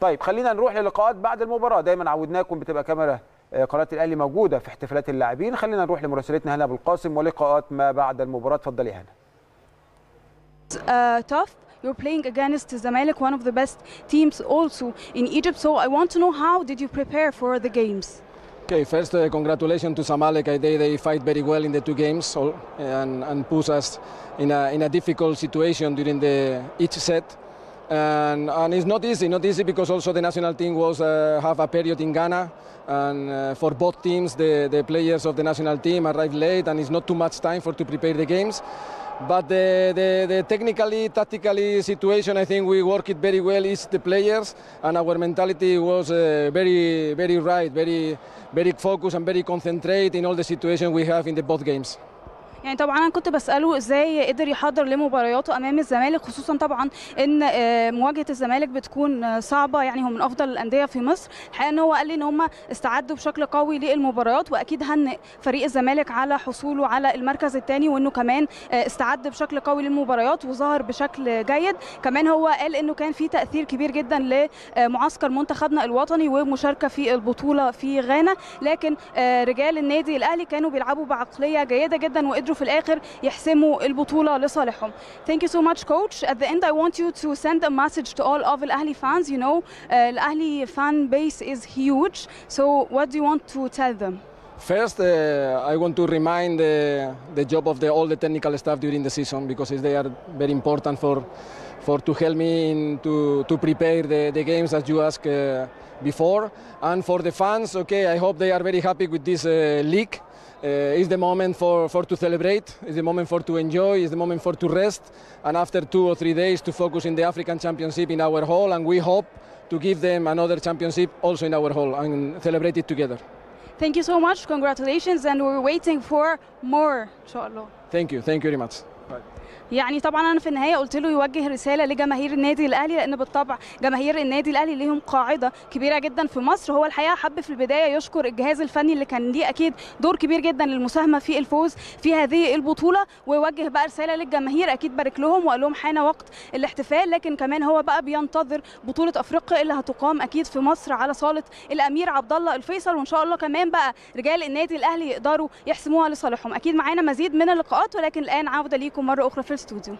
طيب خلينا نروح للقاءات بعد المباراه دايما عودناكم بتبقى كاميرا قناه الاهلي موجوده في احتفالات اللاعبين خلينا نروح لمراسلتنا هنا ابو القاسم ولقاءات ما بعد المباراه اتفضلي هنا uh, tough. You're playing against Zamalek, one of the best teams also in Egypt. So I want to know how did you prepare for the games? Okay, first, uh, congratulations to Zamalek. I think they fight very well in the two games so, and, and push us in a, in a difficult situation during the each set. And, and it's not easy, not easy because also the national team was uh, have a period in Ghana, and uh, for both teams, the, the players of the national team arrived late, and it's not too much time for to prepare the games. But the, the, the technically, tactically situation, I think we worked it very well. Is the players, and our mentality was uh, very, very right, very, very focused, and very concentrated in all the situations we have in the both games. يعني طبعا أنا كنت بسأله إزاي قدر يحضر لمبارياته أمام الزمالك خصوصا طبعا إن مواجهة الزمالك بتكون صعبة. يعني هم من أفضل الأندية في مصر. الحقيقة إن هو قال لي إن هم استعدوا بشكل قوي للمباريات وأكيد هنئ فريق الزمالك على حصوله على المركز الثاني وإنه كمان استعد بشكل قوي للمباريات وظهر بشكل جيد. كمان هو قال إنه كان في تأثير كبير جدا لمعسكر منتخبنا الوطني ومشاركة في البطولة في غانا. لكن رجال النادي الأهلي كانوا بيلعبوا بعقلية جيدة جدا وقدروا في الآخر يحسموا البطوله لصالحهم. Thank you so much coach. At the end I want you to send a message to all of الاهلي fans. You know, uh, الاهلي fan base is huge. So what do you want to tell them? First, uh, I want to remind uh, the job of the, all the technical staff during the season because they are very important for, for to help me in, to, to prepare the, the games as you asked uh, before. And for the fans, okay, I hope they are very happy with this uh, league. Uh, it's the moment for, for to celebrate, it's the moment for to enjoy, it's the moment for to rest, and after two or three days to focus in the African Championship in our hall, and we hope to give them another championship also in our hall and celebrate it together. Thank you so much, congratulations, and we're waiting for more, inshallah. Thank you, thank you very much. Bye. يعني طبعا أنا في النهاية قلت له يوجه رسالة لجماهير النادي الأهلي لأن بالطبع جماهير النادي الأهلي ليهم قاعدة كبيرة جدا في مصر. هو الحقيقة حب في البداية يشكر الجهاز الفني اللي كان ليه أكيد دور كبير جدا للمساهمة في الفوز في هذه البطولة ويوجه بقى رسالة للجماهير. أكيد بارك لهم وقال لهم حان وقت الاحتفال لكن كمان هو بقى بينتظر بطولة أفريقيا اللي هتقام أكيد في مصر على صالة الأمير عبد الله الفيصل. وإن شاء الله كمان بقى رجال النادي الأهلي يقدروا يحسموها لصالحهم. أكيد معانا مزيد من اللقاءات ولكن الآن عودة ليكم مرة أخرى. في الاستوديو